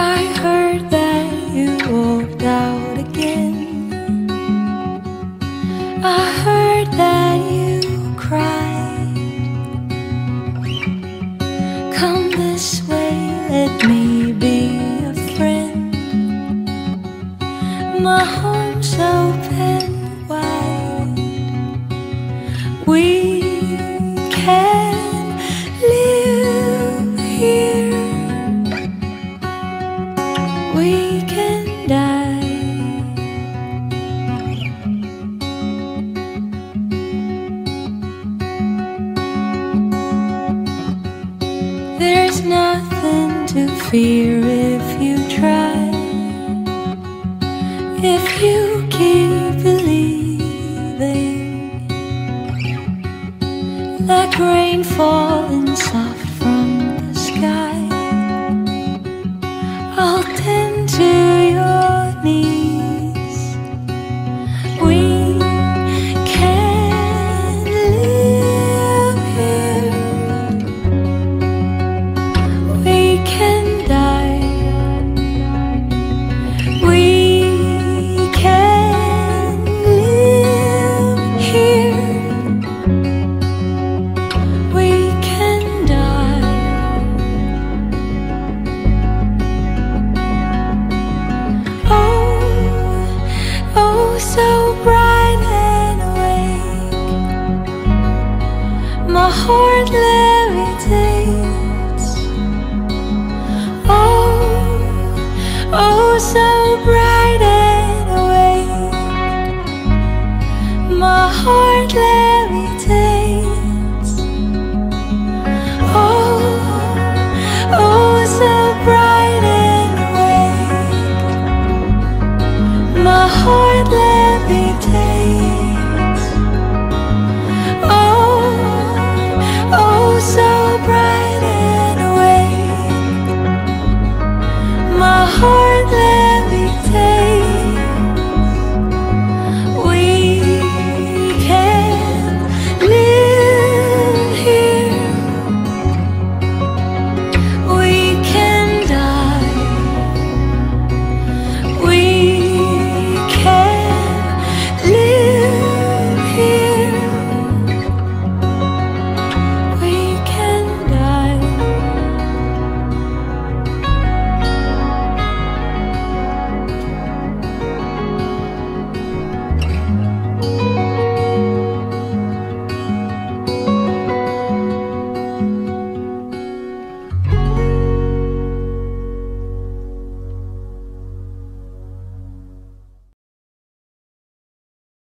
I heard that you walked out again. I heard that you cried. Come this way, let me be a friend. My. Nothing to fear if you try. If you keep believing, like rain falling soft